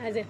as if